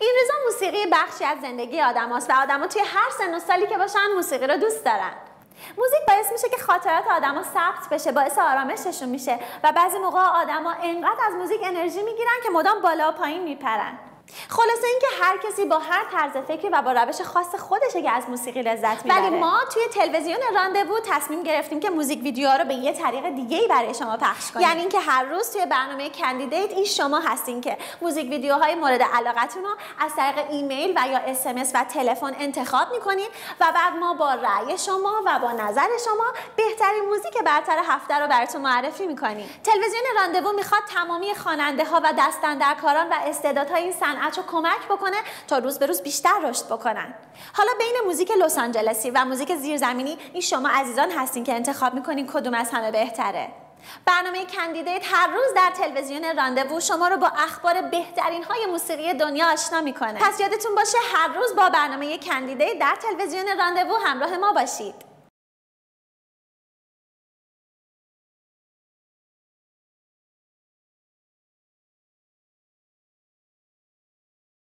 این روزا موسیقی بخشی از زندگی آدم هست و آدم توی هر سن و سالی که باشن موسیقی رو دوست دارن. موزیک باعث میشه که خاطرات آدما ثبت بشه باعث آرامششون میشه و بعضی موقع آدما انقدر از موزیک انرژی می‌گیرن که مدام بالا و پایین میپرن. خلاصه اینکه هر کسی با هر طرز فکری و با روش خاص خودشه که از موسیقی لذت می‌بره. ولی ما توی تلویزیون راندوو تصمیم گرفتیم که موزیک ویدیوها رو به یه طریق دیگه ای برای شما پخش کنیم. یعنی اینکه هر روز توی برنامه کندیدیت این شما هستین که موزیک ویدیوهای مورد علاقتون رو از طریق ایمیل و یا اس و تلفن انتخاب می‌کنین و بعد ما با رأی شما و با نظر شما بهترین موزیک برتر هفته رو براتون معرفی می‌کنیم. تلویزیون راندوو می‌خواد تمامی خواننده ها و دست‌اندرکاران و استعدادهای این صنعت رو کمک بکنه تا روز به روز بیشتر رشد بکنن. حالا بین موزیک لس آنجلسی و موزیک زیرزمینی این شما عزیزان هستین که انتخاب می‌کنین کدوم از همه بهتره. برنامه Candidate هر روز در تلویزیون راندوو شما رو با اخبار بهترین های موسیقی دنیا آشنا می‌کنه. پس یادتون باشه هر روز با برنامه Candidate در تلویزیون راندوو همراه ما باشید.